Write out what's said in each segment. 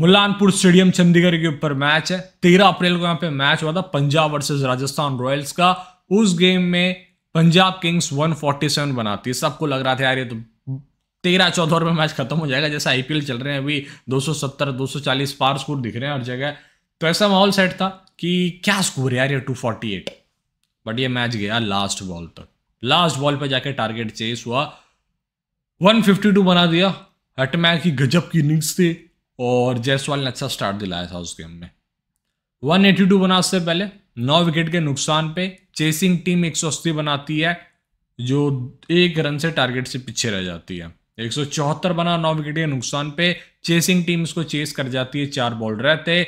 Mullanpur stadium Chandigarh के ऊपर match है। तेरह अप्रैल को यहाँ पे मैच हुआ था, पंजाब वर्सेस राजस्थान रॉयल्स का। उस गेम में पंजाब किंग्स 147 बनाती है। सबको लग रहा था, यार ये तो तेरह चौदह में मैच खत्म हो जाएगा, जैसे आईपीएल चल रहे हैं अभी। 270 240 पार स्कोर दिख रहे हैं हर जगह। तो ऐसा माहौल सेट था कि क्या स्कोर है यार ये 248 बट ये मैच गया लास्ट बॉल तक। लास्ट बॉल पे जाके टारगेट चेस हुआ। 152 बना दिया। हटमैन की गजब की इनिंग्स थी। और जायसवाल ने अच्छा स्टार्ट दिलाया था उस गेम में। 182 बना उससे पहले, नौ विकेट के नुकसान पे चेसिंग टीम 180 बनाती है, जो एक रन से टारगेट से पीछे रह जाती है। एक सौ चौहत्तर बना नौ विकेट के नुकसान पे चेसिंग टीम उसको चेस कर जाती है, चार बॉल रहते।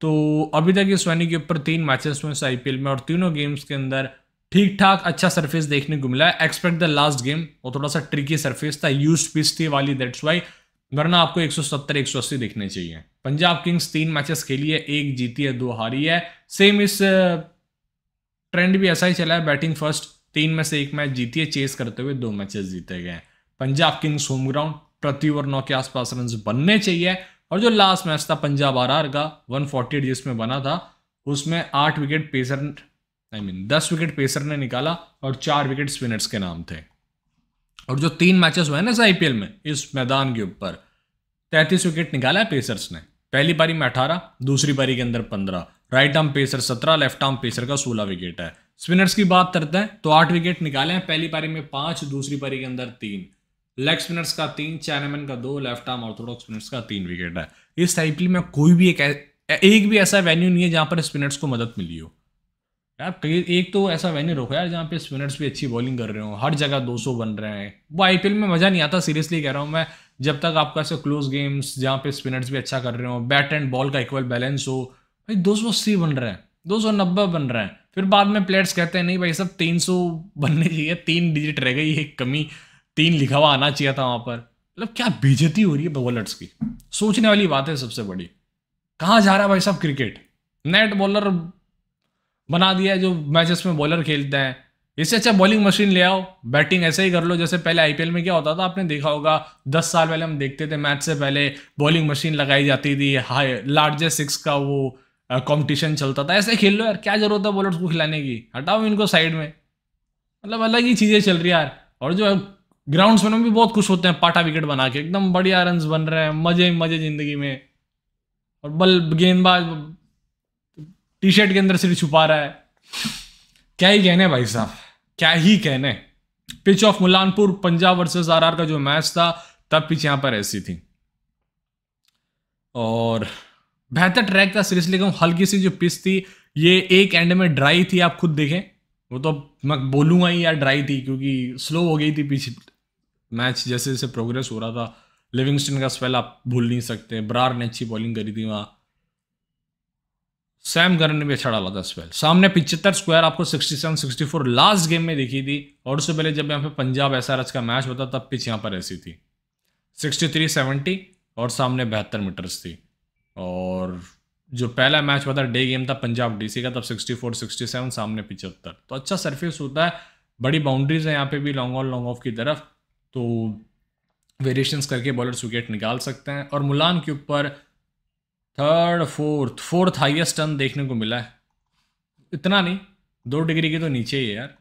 तो अभी तक इस वैनी के ऊपर तीन मैचेस हुए आईपीएल में, और तीनों गेम्स के अंदर ठीक ठाक अच्छा सरफेस देखने को मिला। एक्सपेक्ट द लास्ट गेम वो थोड़ा सा ट्रिकी सरफेस था यूज़ पिच थी वाली दैट्स वाई वरना आपको 170 180 देखने चाहिए। पंजाब किंग्स तीन मैचेस के लिए एक जीती है, दो हारी है। सेम इस ट्रेंड भी ऐसा ही चला है बैटिंग फ़र्स्ट तीन में से एक मैच जीती है चेस करते हुए दो मैचेस जीते गए पंजाब किंग्स होम ग्राउंड प्रति ओवर नौ के आसपास रन बनने चाहिए। और जो लास्ट मैच था, पंजाब आर का वन फोर्टी जिसमें बना था, उसमें आठ विकेट पेसर आई मीन दस विकेट पेसर ने निकाला और चार विकेट स्पिनर्स के नाम थे। और जो तीन मैचेस हुए ना इस आईपीएल में, इस मैदान के ऊपर, तैंतीस विकेट निकाला है पेसर्स ने। पहली पारी में अठारह, दूसरी पारी के अंदर पंद्रह। राइट आर्म पेसर सत्रह लेफ़्ट आर्म पेसर का सोलह विकेट है। स्पिनर्स की बात करते हैं तो आठ विकेट निकाले हैं, पहली पारी में पाँच, दूसरी पारी के अंदर तीन। लेग स्पिनर्स का तीन चैनमैन का दो लेफ़्ट आर्म ऑर्थोडॉक्स स्पिनर्स का तीन विकेट है। इस आईपीएल में कोई भी एक एक भी ऐसा वेन्यू नहीं है जहाँ पर स्पिनर्स को मदद मिली हो। यार एक तो ऐसा वेन्यू रोको यार जहाँ पे स्पिनर्स भी अच्छी बॉलिंग कर रहे हो। हर जगह 200 बन रहे हैं। वो आईपीएल में मज़ा नहीं आता सीरियसली कह रहा हूँ मैं। जब तक आपका ऐसे क्लोज गेम्स जहाँ पे स्पिनर्स भी अच्छा कर रहे हो बैट एंड बॉल का इक्वल बैलेंस हो, भाई दो सौ अस्सी बन रहे हैं, दो सौ नब्बे बन रहे हैं। फिर बाद में प्लेयर्स कहते हैं, नहीं भाई, सब तीन सौ बनने चाहिए, तीन डिजिट रह गई, एक कमी, तीन लिखा हुआ आना चाहिए था वहाँ पर। मतलब क्या बेजती हो रही है बॉलर्स की? सोचने वाली बात है सबसे बड़ी। कहाँ जा रहा है भाई सब क्रिकेट नेट बॉलर बना दिया है जो मैचेस में बॉलर खेलते हैं। इससे अच्छा बॉलिंग मशीन ले आओ। बैटिंग ऐसे ही कर लो, जैसे पहले आईपीएल में क्या होता था, आपने देखा होगा, दस साल पहले हम देखते थे मैच से पहले बॉलिंग मशीन लगाई जाती थी हाई लार्जेस्ट सिक्स का वो कंपटीशन चलता था। ऐसे खेल लो यार, क्या ज़रूरत है बॉलर्स को खिलाने की? हटाओ इनको साइड में। मतलब अलग ही चीज़ें चल रही यार। और जो ग्राउंड्स में भी बहुत खुश होते हैं पाटा विकेट बना के। एकदम बढ़िया रन बन रहे हैं, मज़े मज़े ज़िंदगी में। और बल गेंदबाज टी शर्ट के अंदर सिर छुपा रहा है। क्या ही कहने भाई साहब? क्या ही कहने pitch of Mullanpur Punjab versus RR का जो मैच था, तब पिच यहाँ पर ऐसी थी। और बेहतर ट्रैक था सीरियसली कहूँ हल्की सी जो पिच थी, ये एक एंड में ड्राई थी, आप खुद देखें। वो तो मैं बोलूँगा ही यार ड्राई थी, क्योंकि स्लो हो गई थी पिच मैच जैसे जैसे प्रोग्रेस हो रहा था लिविंगस्टन का स्पेल आप भूल नहीं सकते ब्रार ने अच्छी बॉलिंग करी थी वहाँ। सैम गरन ने भी अच्छा डाला था स्पेल सामने पिछहत्तर स्क्वायर आपको 67 64 लास्ट गेम में दिखी थी, और उससे पहले जब यहाँ पे पंजाब एस का मैच होता, तब पिच यहाँ पर ऐसी थी। 63 70 और सामने बहत्तर मीटर्स थी। और जो पहला मैच हुआ था डे गेम था पंजाब डीसी का, तब 64 67 सामने पिछहत्तर तो अच्छा सरफेस होता है, बड़ी बाउंड्रीज है यहाँ पे भी लॉन्ग ऑन लॉन्ग ऑफ़ की तरफ़। तो वेरिएशंस करके बॉलर्स विकेट निकाल सकते हैं। और मुलान के ऊपर third fourth fourth highest turn देखने को मिला है। इतना नहीं, दो डिग्री के तो नीचे ही है यार।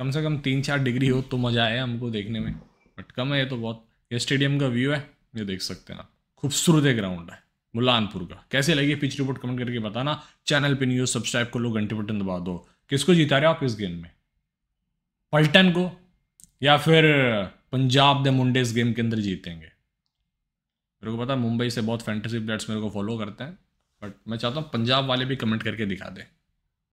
कम से कम तीन चार डिग्री हो तो मज़ा आया हमको देखने में। बट कम है ये तो बहुत। ये स्टेडियम का व्यू है, ये देख सकते हैं आप। खूबसूरत ग्राउंड है, मुलानपुर का। कैसे लगी पिच रिपोर्ट कमेंट करके बताना। चैनल पे न्यूज़ सब्सक्राइब कर लो, घंटे बटन दबा दो। किसको जिता रहे हो आप इस गेम में? पल्टन को या फिर पंजाब द मुंडे गेम के अंदर जीतेंगे? मेरे को पता है मुंबई से बहुत फैंटेसी प्लेयर्स मेरे को फॉलो करते हैं बट मैं चाहता हूँ पंजाब वाले भी कमेंट करके दिखा दें।